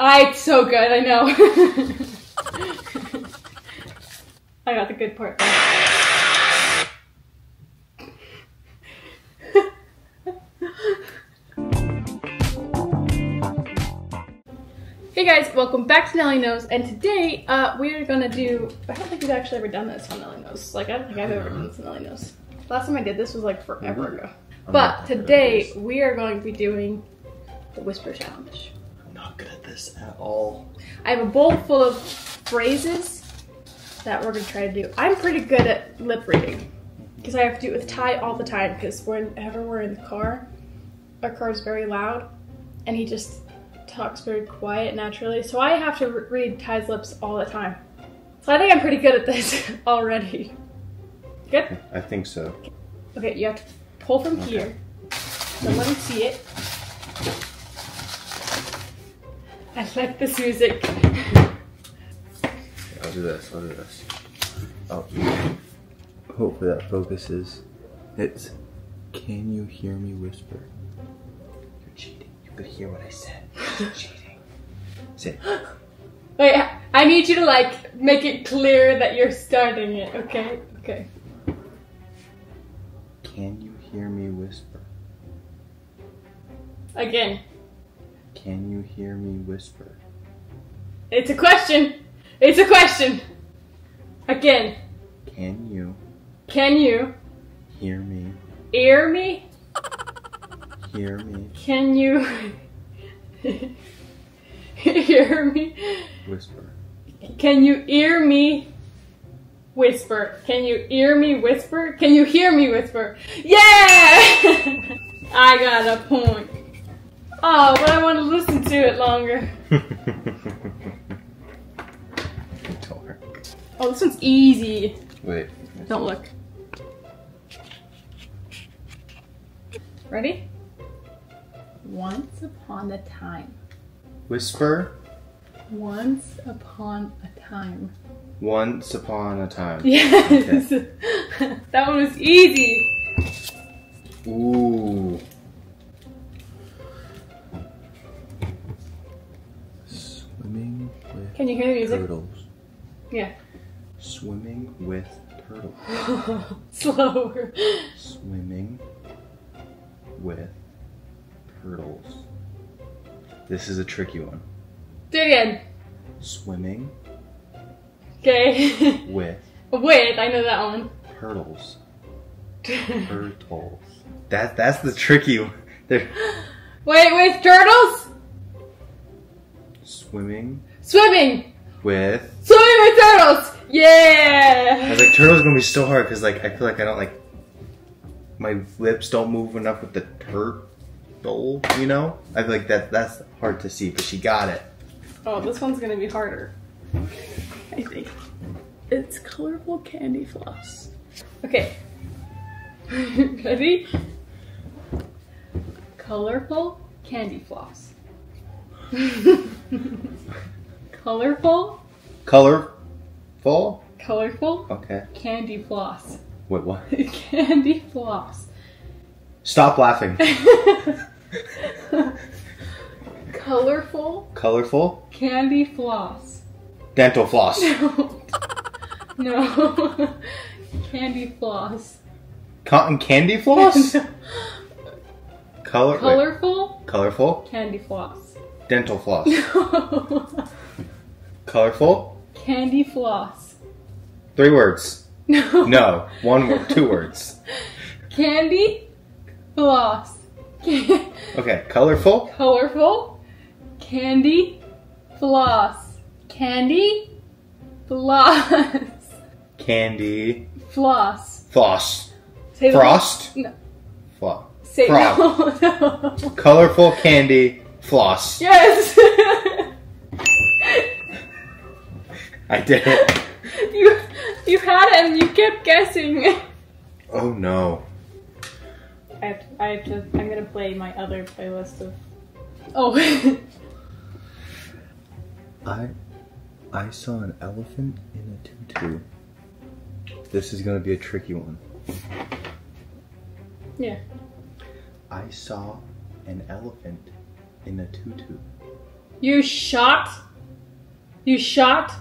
I it's so good, I know. I got the good part. Hey guys, welcome back to Nelly Knows, and today uh, we are gonna do. I don't think we've actually ever done this on Nelly Knows. Like I don't think I've ever done this on Nelly Knows. Last time I did this was like forever ago. But not good at today we are going to be doing the Whisper Challenge. I'm not good at this at all. I have a bowl full of phrases that we're gonna try to do. I'm pretty good at lip reading because I have to do it with Ty all the time. Because whenever we're in the car, our car is very loud, and he just talks very quiet naturally. So I have to read Ty's lips all the time. So I think I'm pretty good at this already. Good. I think so. Okay, you have to pull from Okay. here. Don't let me see it. I like this music. I'll do this. I'll do this. Oh. Hopefully that focuses. It's. Can you hear me whisper? You're cheating. You could hear what I said. You're cheating. Say. it. Wait, I need you to like make it clear that you're starting it, okay? Okay. Can you hear me whisper? Again. Can you hear me whisper? It's a question. It's a question. Again. Can you Can you hear me? hear me? Hear me Can you hear me? whisper. Can you hear me whisper? Can you hear me whisper? Can you hear me whisper? Yeah! I got a point. Oh, but I want to listen to it longer. Oh, this one's easy. Wait. Don't look. Ready? Once upon a time. Whisper. Once upon a time. Once upon a time. Yes! that one was easy. Ooh. Can you hear the music? turtles. Yeah. Swimming with turtles. Slower. Swimming with turtles. This is a tricky one. Do it again. Swimming Okay. with Wait, I know that one. turtles. Turtles. That that's the tricky one. They're Wait, with turtles? swimming Swimming! with. Swimming with turtles! Yeah! I was like, turtles gonna be so hard because like I feel like I don't like my lips don't move enough with the turtle. You know, I feel like that that's hard to see, but she got it. Oh, this one's gonna be harder. I think. It's colorful candy floss. Okay. Ready? Colorful candy floss. colorful, Colorful. colorful Okay. candy floss. Wait, what? candy floss. Stop laughing. colorful Colorful. candy floss. Dental floss. no. candy floss. Cotton candy floss. Color. wait. Colorful Colorful. candy floss. Dental floss. Colorful. candy floss. Three words. No. No. One word. Two words. Candy floss. Okay. Colorful. Colorful candy floss. Candy floss. Candy. Floss. Floss. Say Frost. No. Floss. Say Frog. no. no. Colorful candy. Floss. Yes. I did it. you you had it and you kept guessing. Oh no. I have to, I have to I'm gonna play my other playlist of Oh I I saw an elephant in a tutu. This is gonna be a tricky one. Yeah. I saw an elephant in a tutu. You shot. You shot.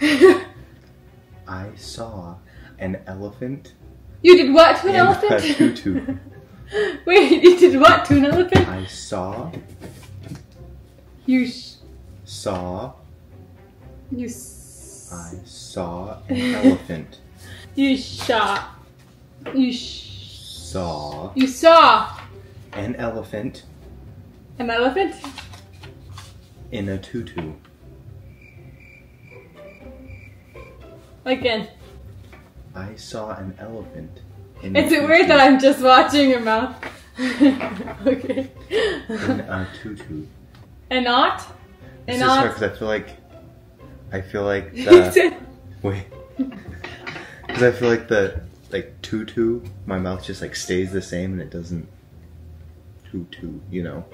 I saw an elephant you did what to an in a elephant? tutu. Wait, you did what to an elephant? I saw You sh- saw you s- I saw an elephant. you shot. You sh- Saw you saw an elephant an elephant. in a tutu. Again, I saw an elephant in is it weird that I'm just watching your mouth? okay. in a tutu? and not. Just hard because I feel like I feel like the wait because I feel like the like tutu my mouth just like stays the same and it doesn't tutu you know.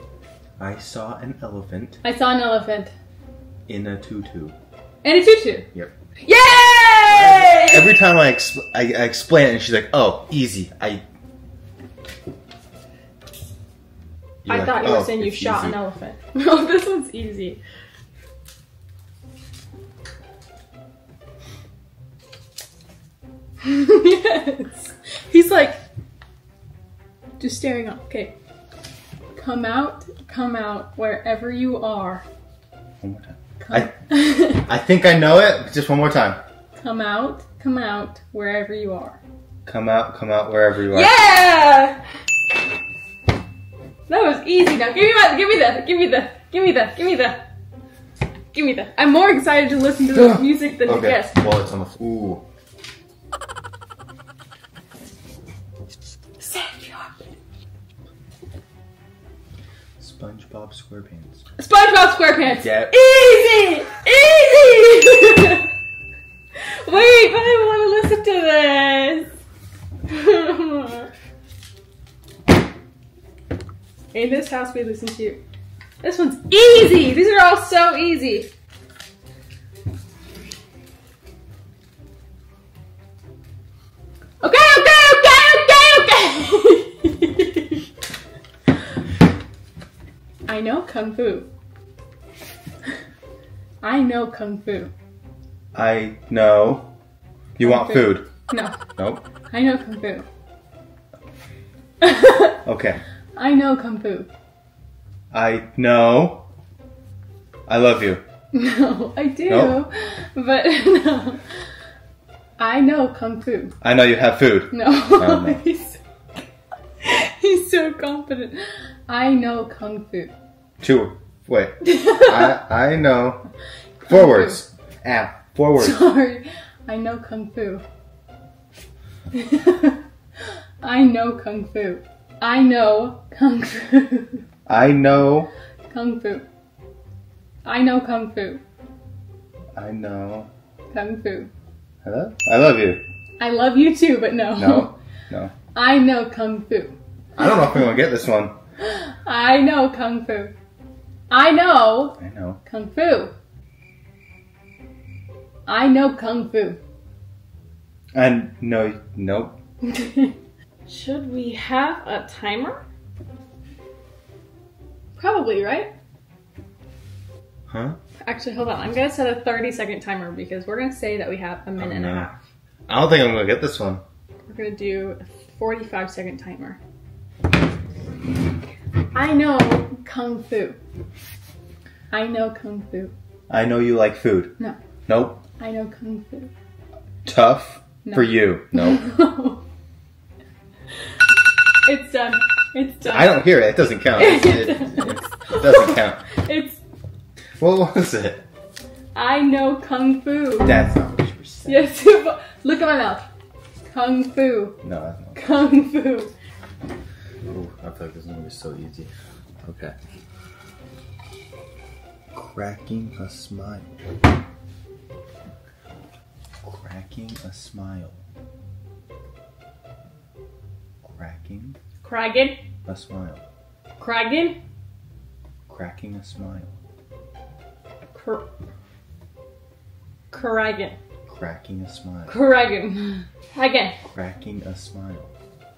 I saw an elephant I saw an elephant in a tutu. and a tutu. Yep. Yay! Every time I, exp- I, I explain it, and she's like, "Oh, easy." I. You're I like, thought you were "Oh, saying you shot easy." an elephant. No, this one's easy. yes. He's like just staring up. Okay. Come out, come out wherever you are. One more time. Come, I think I know it. Just one more time. Come out, come out wherever you are. Come out, come out wherever you are. Yeah! That was easy now. Give me that, give me that, give me that, give me that, give me that. Give me the. I'm more excited to listen to the music than to Okay. guess. Well, it's on the. f- Ooh. SpongeBob SquarePants. SpongeBob SquarePants. Yeah. Easy! Easy! Wait, but I want to listen to this. In this house, we listen to. This one's easy. These are all so easy. Okay, okay, okay, okay, okay. I know kung fu. I know kung fu. I know. You want food? No, Nope. I know kung fu. Okay. I know kung fu. I know. I love you. No, I do, No? but no. I know kung fu. I know you have food. No, Oh, no. he's he's so confident. I know kung fu. Two. Wait. I I know. Four words. Four words. Sorry, I know kung fu. I know kung fu. I know kung fu. I know. kung fu. I know kung fu. I know. Kung fu. Hello? I love you. I love you too, but no. No. No. I know kung fu. I don't know if I'm gonna get this one. I know kung fu. I know I know. kung fu. I know kung fu. And no, nope. Should we have a timer? Probably, right? Huh? Actually, hold on. I'm gonna set a 30 second timer because we're gonna say that we have a minute oh, and a half. I don't think I'm gonna get this one. We're gonna do a 45 second timer. I know kung fu. I know kung fu. I know you like food. No. Nope. I know kung fu. Tough No. for you. No. it's done. It's done. I don't hear it. It doesn't count. It, it, it doesn't count. It's What was it? I know kung fu. That's not what you were saying. Yes, look at my mouth. Kung fu. No, that's not. Kung fu. Ooh, I thought this is gonna be so easy. Okay. Cracking a smile. Cracking a smile. Cracking Kragen. a smile. Kragen. Cracking a smile. Kr- Kragen. Cracking a smile. Kragen. Again. Cracking a smile.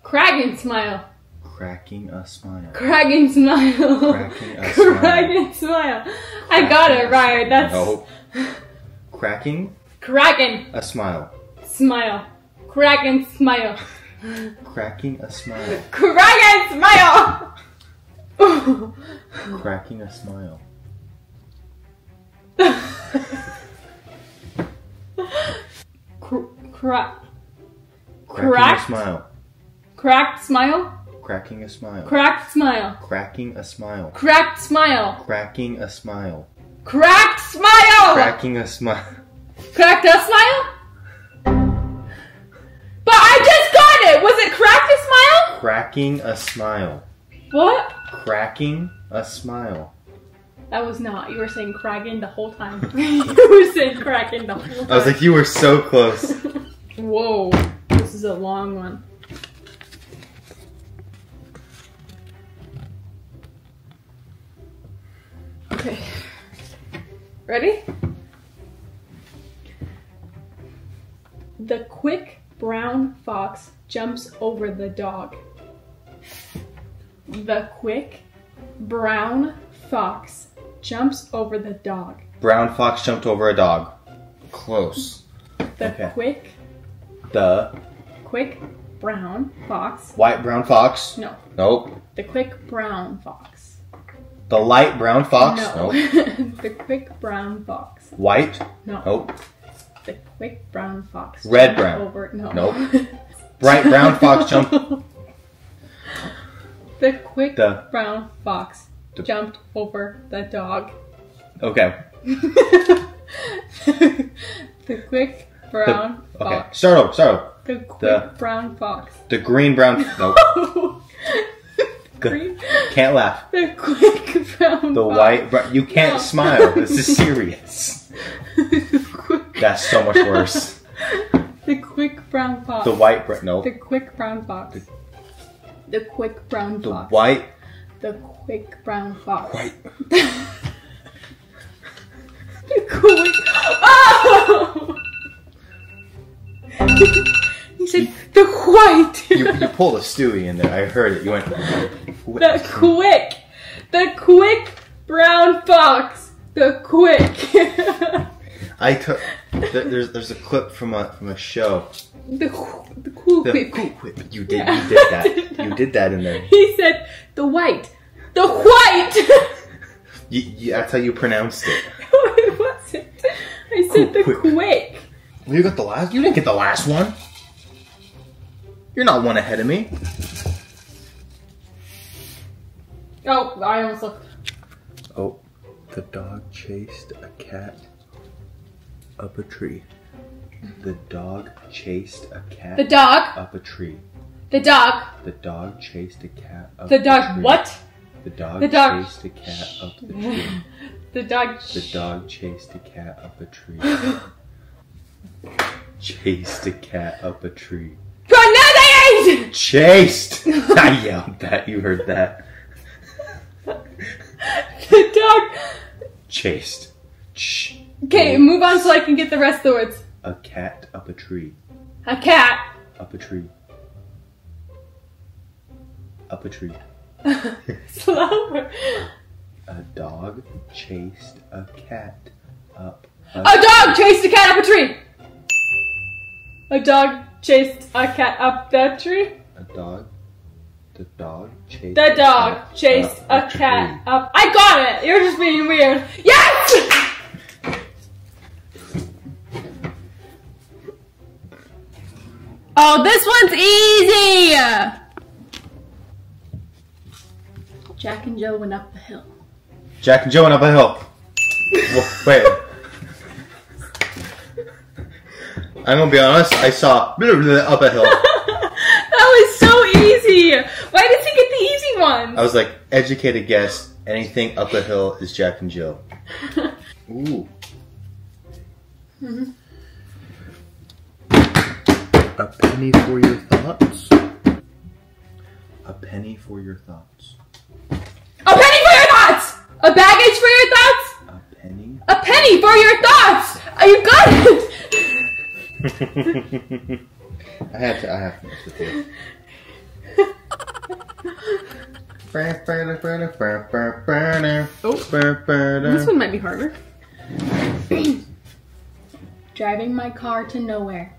Kragen smile. Cracking a smile. Cracking smile. Cracking a smile. Cracking smile. I got it right. That's Nope. Cracking cracking a smile. smile. Cracking smile. Cracking a smile. Cracking smile. Cracking a smile. Cr- crack. Cracking Cracked? a smile. Cracked smile. Cracking a smile. Cracked smile. Cracking a smile. Cracked smile. Cracking a smile. Cracked smile. Cracking a smile. Cracked a smile. But I just got it. Was it cracked a smile? Cracking a smile. What? Cracking a smile. That was not. You were saying cracking the whole time. you were saying cracking the whole time. I was like, you were so close. Whoa. This is a long one. Okay. Ready? The quick brown fox jumps over the dog. The quick brown fox jumps over the dog. Brown fox jumped over a dog. Close. The Okay. quick, The quick brown fox. white brown fox. No, Nope. the quick brown fox. The light brown fox. No. Nope. the quick brown fox. White. No. Nope. The quick brown fox. Red brown. Over. No. Nope. Bright brown fox jumped. the quick The- brown fox The- jumped over the dog. Okay. the quick brown Okay. fox. Start over. Start over. The quick The- brown fox. The green brown. Nope. Green- Can't laugh. The quick brown The fox. white. Br- you can't No. smile. This is serious. The quick, That's so much worse. the quick brown fox. The white. Br- nope. The quick brown fox. The quick brown The fox. white. The quick brown fox. White. the quick. Oh! he said the white. You, you pulled a Stewie in there. I heard it. You went. the quick. The quick brown fox. The quick. I took. there- There's there's a clip from a from a show. the the cool The quick. cool whip. You did Yeah. you did that. You did that in there. He said the white. The white. You, you, that's how you pronounced it. it wasn't. I said the Quick. quick. You got the last. You didn't get the last one. You're not one ahead of me. Oh, I almost looked. Oh, the dog chased a cat up a tree. The dog chased a cat The dog. up a tree. The dog. The dog chased a cat up The dog. tree. What? The dog, The dog- chased a cat up the tree. The dog. The dog chased a cat up a tree. chased a cat up a tree. Chased! I yelled that. You heard that. The dog. Chased. Ch- Okay, move on so I can get the rest of the words. a cat up a tree. A cat. Up a tree. Up a tree. Slower. A dog chased a cat up a, A dog chased a cat up a tree. A dog chased a cat up that tree. A dog. The dog chased. The a dog cat chased up a tree. cat up. I got it. You're just being weird. Yes. Oh, this one's easy. Jack and Joe went up the hill. Jack and Joe went up a hill. Wait. I'm gonna be honest. I saw up a hill. that was so easy. Why does he get the easy one? I was like, educated guess. Anything up a hill is Jack and Joe. Ooh. Mm-hmm. A penny for your thoughts. A penny for your thoughts. A penny for your thoughts. A baggage for your thoughts. A penny. A penny for your thoughts. Are you got it. I had to. I have to. mess with you. Oh, this one might be harder. Driving my car to nowhere.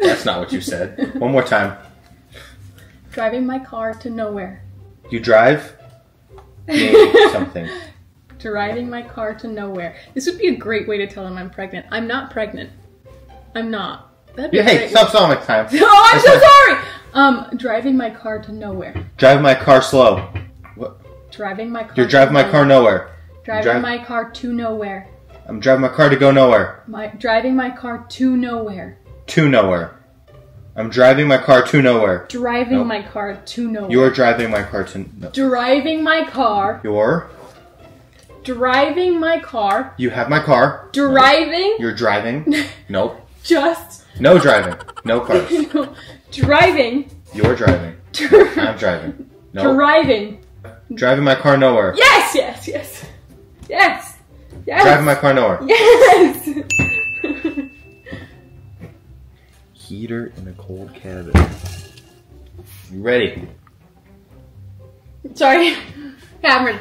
That's not what you said. One more time. Driving my car to nowhere. You drive? Something. Driving my car to nowhere. This would be a great way to tell them I'm pregnant. I'm not pregnant. I'm not. That'd be Yeah, hey, great stop my time. Oh, I'm so sorry. Um, driving my car to nowhere. Drive my car slow. Driving my car. You're to driving my car nowhere. Driving drive- my car to nowhere. I'm driving my car to go nowhere. My driving my car to nowhere. To nowhere. I'm driving my car to nowhere. Driving Nope. my car to nowhere. You're driving my car to. No. driving my car. You're. Driving my car. You have my car. Driving. You're driving. Nope. Just. No driving. No cars. driving. You're driving. Dr- I'm driving. No. Driving. Driving my car nowhere. Yes, yes, yes. Yes. Yes. Driving my car nowhere. Yes. Heater in a cold cabin. You ready? Sorry. Cameron.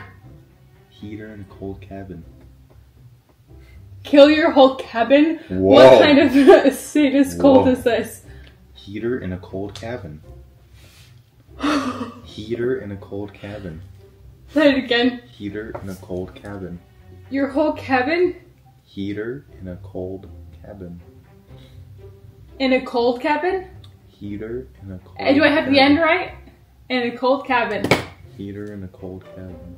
Heater in a cold cabin. Kill your whole cabin? Whoa. What kind of sadist Whoa. is this? Heater in a cold cabin. Heater in a cold cabin. Say it again. Heater in a cold cabin. Your whole cabin? Heater in a cold cabin. In a cold cabin? Heater in a cold. Uh, Do I have the end right? In a cold cabin. Heater in a cold cabin.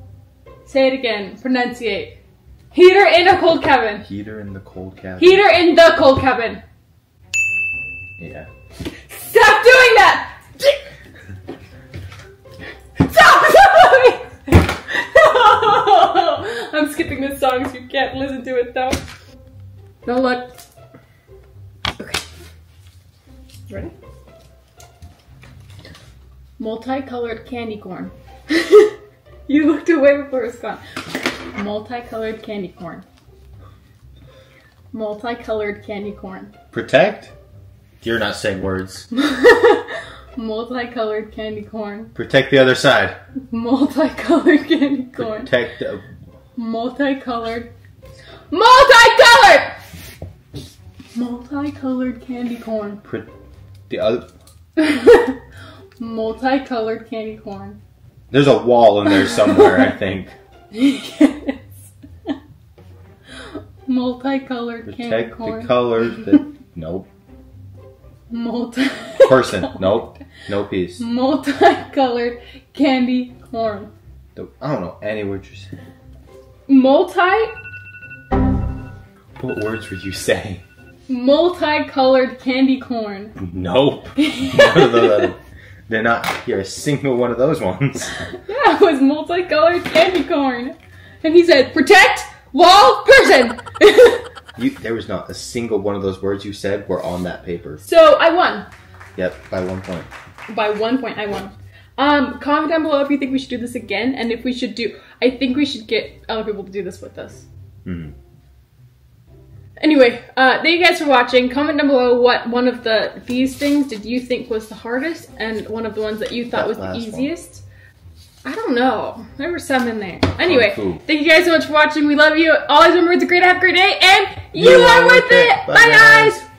Say it again. Pronunciate. Heater in a cold cabin. Heater in the cold cabin. Heater in the cold cabin. Yeah. Stop doing that! Stop! no! I'm skipping this song so you can't listen to it though. No look. Ready? Multicolored candy corn. you looked away before it was gone. Multicolored candy corn. Multicolored candy corn. Protect. You're not saying words. Multicolored candy corn. Protect the other side. Multicolored candy corn. Protect. The, Multicolored. Multicolored! Multicolored candy corn. The other. Multicolored candy corn. There's a wall in there somewhere. I think. yes. Multicolored candy Protect the corn. colors. That. Nope. Multi. Person. Nope. No piece. Multicolored candy corn. I don't know any words you're saying. Multi. What words would you say? Multicolored candy corn. Nope. None of those. They're not here. A single one of those ones. Yeah, it was multicolored candy corn. And he said, protect wall person. You, there was not a single one of those words you said were on that paper. so I won. Yep, by one point. By one point, I won. Um, comment down below if you think we should do this again, and if we should do. I think we should get other people to do this with us. hmm Anyway, uh, thank you guys for watching. Comment down below what one of the these things did you think was the hardest, and one of the ones that you thought That was the last one. easiest. I don't know. There were some in there. Anyway, fu. thank you guys so much for watching. We love you. Always remember it's a great have a great day, and you, are worth it. Bye, guys.